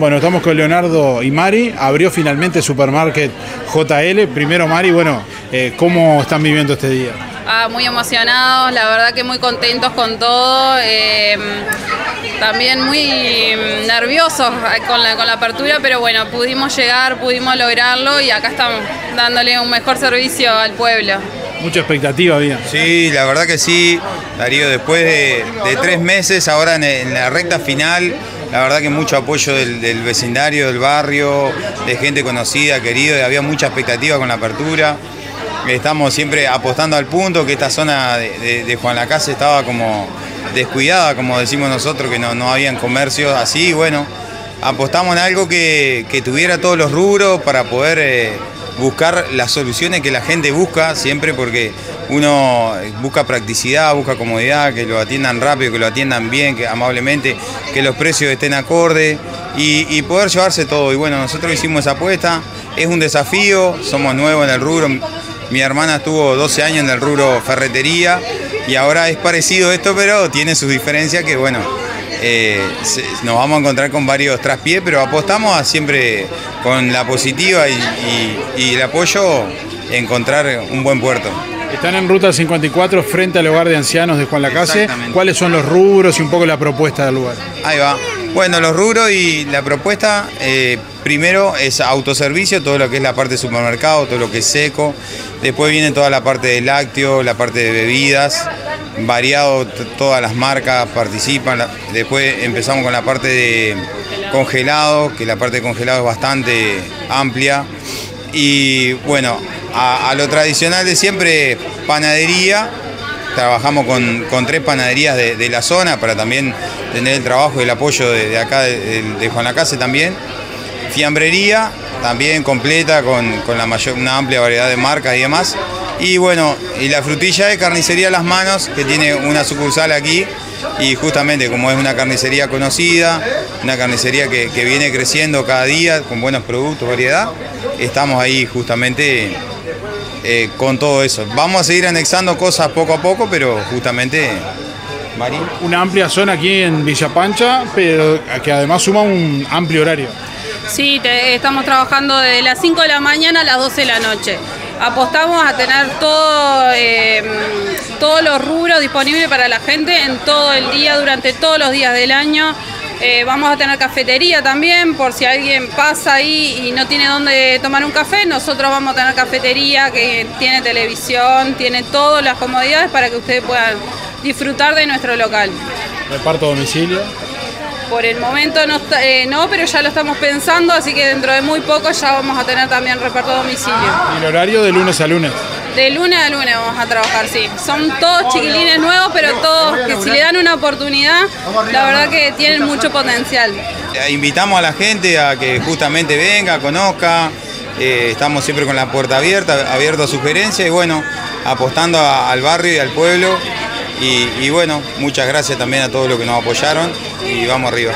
Bueno, estamos con Leonardo y Mari. Abrió finalmente Supermarket JL. Primero, Mari, bueno, eh, ¿cómo están viviendo este día? Ah, muy emocionados, la verdad que muy contentos con todo. eh, también muy nerviosos con la, con la apertura, pero bueno, pudimos llegar, pudimos lograrlo y acá estamos dándole un mejor servicio al pueblo. Mucha expectativa había. Sí, la verdad que sí, Darío, después de, tres meses, ahora en, la recta final, la verdad que mucho apoyo del, vecindario, del barrio, de gente conocida, querido, y había mucha expectativa con la apertura. Estamos siempre apostando al punto que esta zona de, Juan Lacase estaba como descuidada, como decimos nosotros, que no, no habían comercios así, bueno, apostamos en algo que, que tuviera todos los rubros para poder eh, buscar las soluciones que la gente busca siempre porque uno busca practicidad, busca comodidad, que lo atiendan rápido, que lo atiendan bien, que amablemente, que los precios estén acorde y, y poder llevarse todo. Y bueno, nosotros hicimos esa apuesta, es un desafío, somos nuevos en el rubro. Mi hermana estuvo 12 años en el rubro ferretería y ahora es parecido esto, pero tiene sus diferencias que bueno, eh, nos vamos a encontrar con varios traspiés, pero apostamos a siempre con la positiva y, y- y el apoyo encontrar un buen puerto. Están en Ruta 54 frente al hogar de ancianos de Juan Lacase. ¿Cuáles son los rubros y un poco la propuesta del lugar? Ahí va. Bueno, los rubros y la propuesta, eh, primero es autoservicio, todo lo que es la parte de supermercado, todo lo que es seco. Después viene toda la parte de lácteo, la parte de bebidas, variado, todas las marcas participan. Después empezamos con la parte de congelado, que la parte de congelado es bastante amplia. Y bueno, a lo tradicional de siempre, panadería, Trabajamos con, con tres panaderías de, la zona para también tener el trabajo y el apoyo de, acá, de, de- de Juan Lacase también. Fiambrería, también completa con, con la mayor, una amplia variedad de marcas y demás. Y bueno, y la frutilla de carnicería Las Manos, que tiene una sucursal aquí. Y justamente como es una carnicería conocida, una carnicería que, que viene creciendo cada día con buenos productos, variedad, estamos ahí justamente eh, con todo eso. Vamos a seguir anexando cosas poco a poco, pero justamente, Mari. Una amplia zona aquí en Villa Pancha, pero que además suma un amplio horario. Sí, te- estamos trabajando desde las 5 de la mañana a las 12 de la noche. Apostamos a tener todo, eh, todos los rubros disponibles para la gente en todo el día, durante todos los días del año. Eh, vamos a tener cafetería también, por si alguien pasa ahí y no tiene dónde tomar un café, nosotros vamos a tener cafetería que tiene televisión, tiene todas las comodidades para que ustedes puedan disfrutar de nuestro local. Reparto a domicilio. Por el momento no, eh, no, pero ya lo estamos pensando, así que dentro de muy poco ya vamos a tener también reparto domicilio. Y el horario de lunes a lunes. De lunes a lunes vamos a trabajar, sí. Son todos chiquilines nuevos, pero todos que si le dan una oportunidad, la verdad que tienen mucho potencial. Eh, Invitamos a la gente a que justamente venga, conozca. eh, estamos siempre con la puerta abierta, abierto a sugerencias y bueno, apostando al barrio y al pueblo. Y bueno, muchas gracias también a todos los que nos apoyaron y vamos arriba.